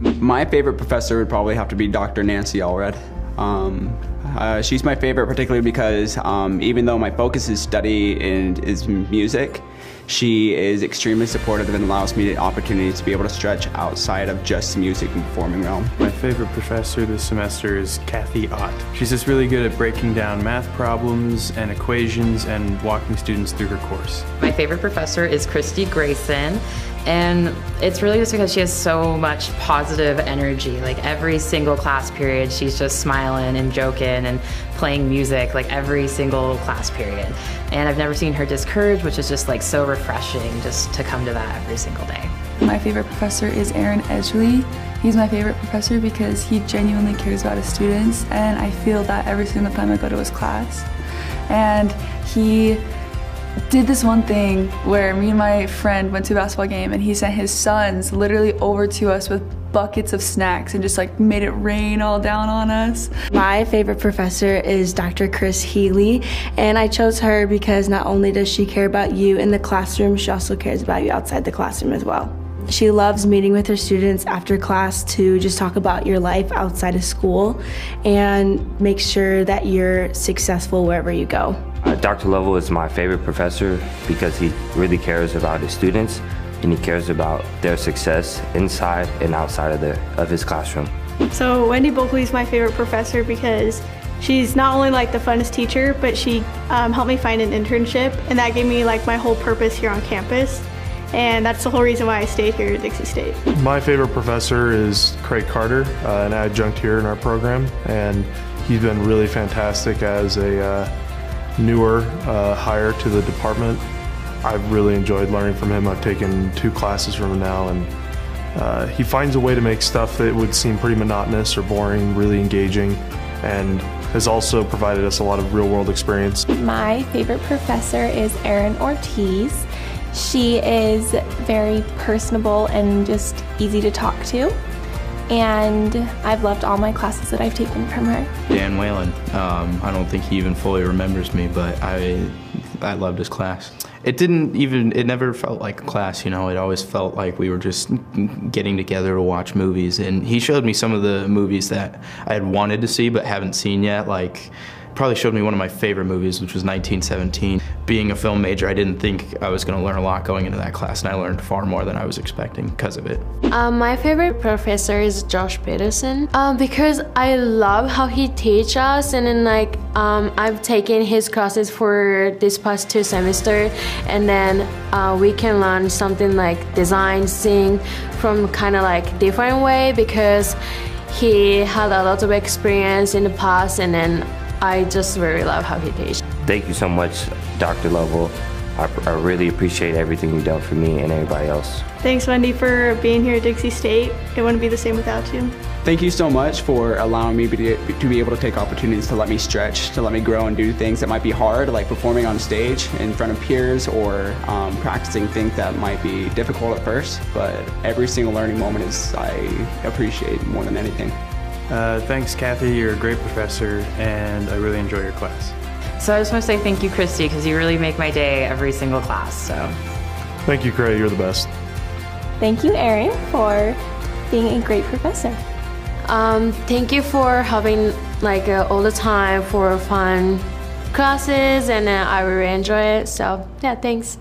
My favorite professor would probably have to be Dr. Nancy Allred. Um, uh, she's my favorite particularly because um, even though my focus is study and is music, she is extremely supportive and allows me the opportunity to be able to stretch outside of just the music and performing realm. My favorite professor this semester is Kathy Ott. She's just really good at breaking down math problems and equations and walking students through her course. My favorite professor is Christy Grayson. And it's really just because she has so much positive energy. Like every single class period, she's just smiling and joking and playing music, like every single class period. And I've never seen her discouraged, which is just like so refreshing just to come to that every single day. My favorite professor is Aaron Edgley. He's my favorite professor because he genuinely cares about his students, and I feel that every single time I go to his class. And he did this one thing where me and my friend went to a basketball game and he sent his sons literally over to us with buckets of snacks and just like made it rain all down on us. My favorite professor is Dr. Chris Healy and I chose her because not only does she care about you in the classroom, she also cares about you outside the classroom as well. She loves meeting with her students after class to just talk about your life outside of school and make sure that you're successful wherever you go. Uh, Dr. Lovell is my favorite professor because he really cares about his students and he cares about their success inside and outside of, the, of his classroom. So Wendy Bulkley is my favorite professor because she's not only like the funnest teacher, but she um, helped me find an internship and that gave me like my whole purpose here on campus. And that's the whole reason why I stayed here at Dixie State. My favorite professor is Craig Carter, uh, an adjunct here in our program, and he's been really fantastic as a uh, newer uh, hire to the department. I've really enjoyed learning from him. I've taken two classes from him now, and uh, he finds a way to make stuff that would seem pretty monotonous or boring really engaging, and has also provided us a lot of real world experience. My favorite professor is Erin Ortiz. She is very personable and just easy to talk to and I've loved all my classes that I've taken from her. Dan Whalen, um, I don't think he even fully remembers me, but I, I loved his class. It didn't even, it never felt like a class, you know, it always felt like we were just getting together to watch movies. And he showed me some of the movies that I had wanted to see but haven't seen yet, like probably showed me one of my favorite movies, which was 1917. Being a film major, I didn't think I was going to learn a lot going into that class, and I learned far more than I was expecting because of it. Um, my favorite professor is Josh Peterson um, because I love how he teaches us, and then like um, I've taken his classes for this past two semester, and then uh, we can learn something like design, sing from kind of like different way because he had a lot of experience in the past, and then I just really love how he teaches. Thank you so much, Dr. Lovell. I, I, really appreciate everything you've done for me and everybody else. Thanks, Wendy, for being here at Dixie State. It wouldn't be the same without you. Thank you so much for allowing me to be able to take opportunities to let me stretch, to let me grow and do things that might be hard, like performing on stage in front of peers or um, practicing things that might be difficult at first. But every single learning moment is I appreciate more than anything. Uh, thanks, Kathy. You're a great professor, and I really enjoy your class. So I just want to say thank you, Christy, because you really make my day every single class. So, thank you, Craig. You're the best. Thank you, Erin, for being a great professor. Um, thank you for having like uh, all the time for fun classes, and uh, I really enjoy it. So yeah, thanks.